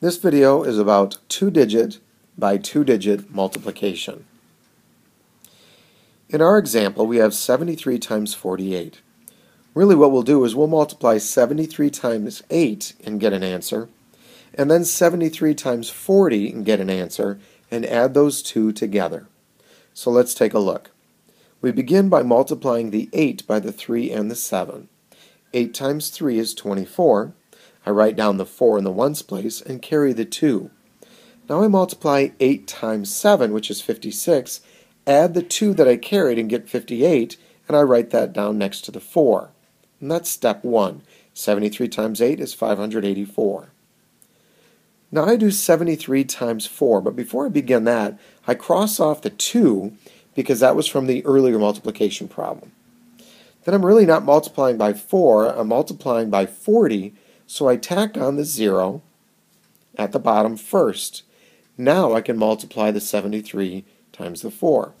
This video is about two-digit by two-digit multiplication. In our example, we have 73 times 48. Really what we'll do is we'll multiply 73 times 8 and get an answer, and then 73 times 40 and get an answer, and add those two together. So let's take a look. We begin by multiplying the 8 by the 3 and the 7. 8 times 3 is 24. I write down the 4 in the ones place and carry the 2. Now I multiply 8 times 7, which is 56, add the 2 that I carried and get 58, and I write that down next to the 4. And that's step 1. 73 times 8 is 584. Now I do 73 times 4, but before I begin that, I cross off the 2 because that was from the earlier multiplication problem. Then I'm really not multiplying by 4, I'm multiplying by 40, so I tack on the 0 at the bottom first. Now I can multiply the 73 times the 4.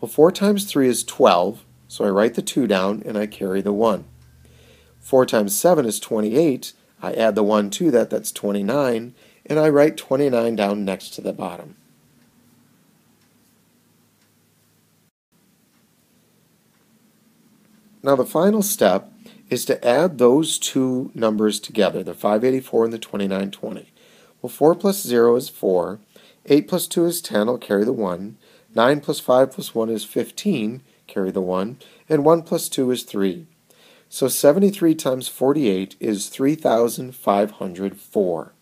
Well, 4 times 3 is 12, so I write the 2 down and I carry the 1. 4 times 7 is 28, I add the 1 to that, that's 29, and I write 29 down next to the bottom. Now the final step is to add those two numbers together, the 584 and the 2920. Well, 4 plus 0 is 4, 8 plus 2 is 10, I'll carry the 1, 9 plus 5 plus 1 is 15, carry the 1, and 1 plus 2 is 3. So 73 times 48 is 3,504.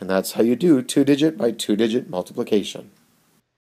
And that's how you do two-digit by two-digit multiplication.